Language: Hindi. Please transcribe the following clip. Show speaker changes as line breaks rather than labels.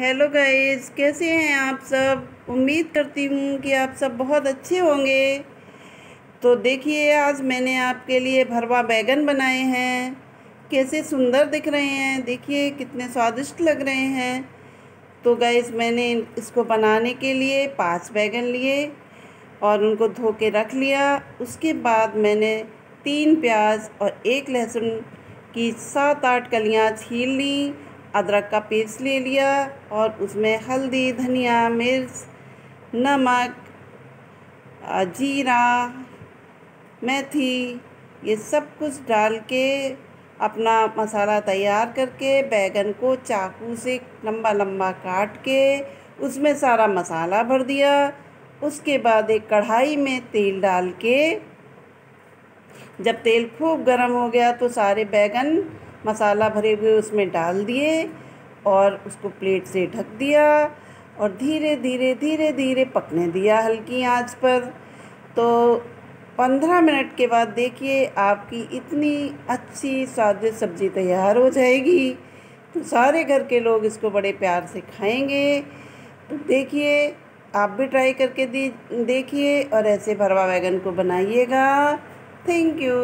हेलो गाइस कैसे हैं आप सब? उम्मीद करती हूँ कि आप सब बहुत अच्छे होंगे। तो देखिए, आज मैंने आपके लिए भरवा बैगन बनाए हैं। कैसे सुंदर दिख रहे हैं? देखिए, कितने स्वादिष्ट लग रहे हैं। तो गाइस मैंने इसको बनाने के लिए पाँच बैगन लिए और उनको धो के रख लिया। उसके बाद मैंने तीन प्याज और एक लहसुन की सात आठ कलियाँ छील ली। अदरक का पेस्ट ले लिया और उसमें हल्दी, धनिया, मिर्च, नमक जीरा, मेथी, ये सब कुछ डाल के अपना मसाला तैयार करके बैगन को चाकू से लंबा लंबा काट के उसमें सारा मसाला भर दिया। उसके बाद एक कढ़ाई में तेल डाल के जब तेल खूब गर्म हो गया तो सारे बैगन मसाला भरे हुए उसमें डाल दिए और उसको प्लेट से ढक दिया और धीरे धीरे धीरे धीरे पकने दिया हल्की आँच पर। तो पंद्रह मिनट के बाद देखिए आपकी इतनी अच्छी स्वादिष्ट सब्ज़ी तैयार हो जाएगी। तो सारे घर के लोग इसको बड़े प्यार से खाएँगे। तो देखिए, आप भी ट्राई करके देखिए और ऐसे भरवा बैगन को बनाइएगा। Thank you.